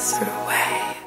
through waves.